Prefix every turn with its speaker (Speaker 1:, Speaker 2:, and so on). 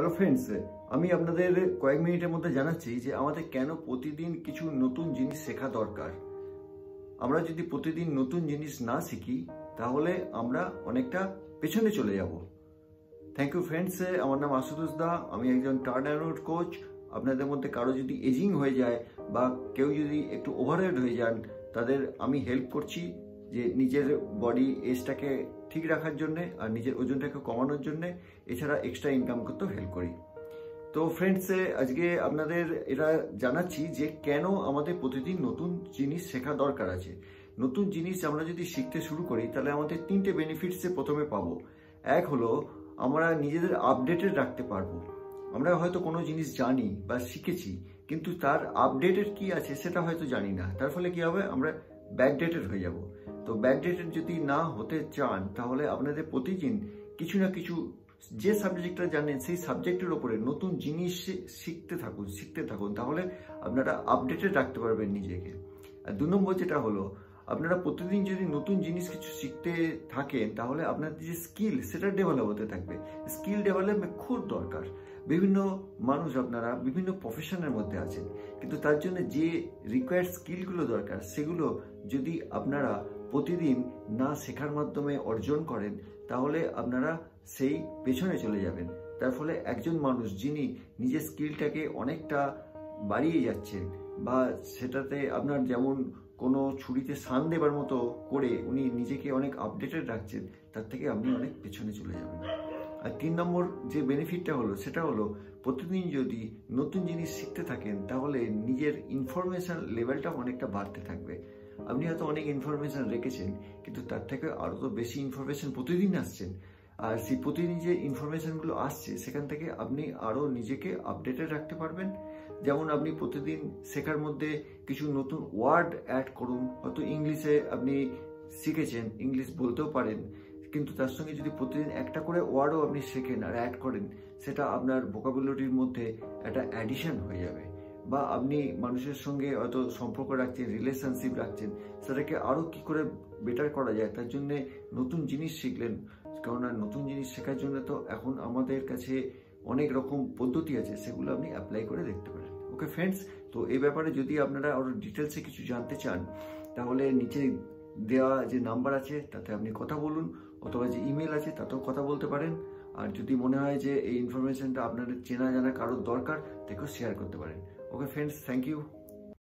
Speaker 1: Hello friends আমি আপনাদের কয়েক মিনিটের মধ্যে জানাচ্ছি যে আমাদের কেন প্রতিদিন কিছু নতুন জিনিস শেখা দরকার। আমরা যদি প্রতিদিন নতুন জিনিস না শিখি, তাহলে আমরা অনেকটা পেছনে চলে যাব। থ্যাংক ইউ ফ্রেন্ডস আমার নাম আশুতোষ দা, আমি একজন টার্ন অ্যান্ড কোচ আপনাদের মধ্যে কারও যদি এজিং হয়ে যায় বা কেউ যদি একটু ওভারহেড হয়ে যান, তাদের আমি হেল্প করছি যে নিজের বডি এজটাকে ঠিক রাখার জন্যে আর নিজের ওজনটাকে কমানোর জন্যে এছাড়া এক্সট্রা ইনকাম করতেও হেল্প করি। তো ফ্রেন্ডস আজকে আপনাদের এরা জানাচ্ছি যে কেন আমাদের প্রতিদিন নতুন জিনিস শেখা দরকার আছে। নতুন জিনিস আমরা যদি শিখতে শুরু করি, তাহলে আমাদের তিনটে বেনিফিটসে প্রথমে পাবো। এক হলো, আমরা নিজেদের আপডেটেড রাখতে পারব। আমরা হয়তো কোনো জিনিস জানি বা শিখেছি, কিন্তু তার আপডেটেড কি আছে সেটা হয়তো জানি না। তার ফলে কি হবে? আমরা ব্যাকডেটেড হয়ে যাব। তো ব্যাকডেটেড যদি না হতে চান, তাহলে আপনাদের প্রতিদিন কিছু না কিছু যে সাবজেক্টটা জানেন, সেই সাবজেক্টের ওপরে নতুন জিনিস শিখতে থাকুন শিখতে থাকুন, তাহলে আপনারা আপডেটেড রাখতে পারবেন নিজেকে। আর দু নম্বর যেটা হলো আপনারা প্রতিদিন যদি নতুন জিনিস কিছু শিখতে থাকেন, তাহলে আপনাদের যে স্কিল সেটা ডেভেলপ হতে থাকবে। স্কিল ডেভেলপমেন্ট খুব দরকার। বিভিন্ন মানুষ আপনারা বিভিন্ন প্রফেশনের মধ্যে আছেন। কিন্তু তার জন্য যে রিকোয়ার্ড স্কিলগুলো দরকার, সেগুলো যদি আপনারা প্রতিদিন না শেখার মাধ্যমে অর্জন করেন, তাহলে আপনারা সেই পেছনে চলে যাবেন। তার ফলে একজন মানুষ, যিনি নিজের স্কিলটাকে অনেকটা বাড়িয়ে যাচ্ছেন বা সেটাতে আপনার যেমন কোনো ছুরিতে সান দেবার মতো করে উনি নিজেকে অনেক আপডেটেড রাখছেন, তার থেকে আপনি অনেক পেছনে চলে যাবেন। আর তিন নম্বর যে বেনিফিটটা হলো, সেটা হলো প্রতিদিন যদি নতুন জিনিস শিখতে থাকেন, তাহলে নিজের ইনফরমেশান লেভেলটা অনেকটা বাড়তে থাকবে। আপনি হয়তো অনেক ইনফরমেশান রেখেছেন, কিন্তু তার থেকে আরও তো বেশি ইনফরমেশান প্রতিদিন আসছেন। আর সেই প্রতিদিন যে ইনফরমেশানগুলো আসছে, সেখান থেকে আপনি আরও নিজেকে আপডেটেড রাখতে পারবেন। যেমন আপনি প্রতিদিন শেখার মধ্যে কিছু নতুন ওয়ার্ড অ্যাড করুন, হয়তো ইংলিশে আপনি শিখেছেন, ইংলিশ বলতেও পারেন, কিন্তু তার সঙ্গে যদি প্রতিদিন একটা করে ওয়ার্ডও আপনি শেখেন আর অ্যাড করেন, সেটা আপনার ভোকাবুলারির মধ্যে একটা অ্যাডিশন হয়ে যাবে। বা আপনি মানুষের সঙ্গে হয়তো সম্পর্ক রাখছেন রিলেশনশিপ রাখছেন, সেটাকে আরও কি করে বেটার করা যায়, তার জন্যে নতুন জিনিস শিখলেন কেননা নতুন জিনিস শেখার জন্য তো এখন আমাদের কাছে অনেক রকম পদ্ধতি আছে, সেগুলো আপনি অ্যাপ্লাই করে দেখতে পারেন। ওকে ফ্রেন্ডস তো এই ব্যাপারে যদি আপনারা আরও ডিটেলসে কিছু জানতে চান, তাহলে নিচে দেওয়া যে নাম্বার আছে, তাতে আপনি কথা বলুন, অথবা যে ইমেল আছে, তাতেও কথা বলতে পারেন। আর যদি মনে হয় যে এই ইনফরমেশনটা আপনাদের চেনা জানা কারোর দরকার, তাকেও শেয়ার করতে পারেন। Okay friends thank you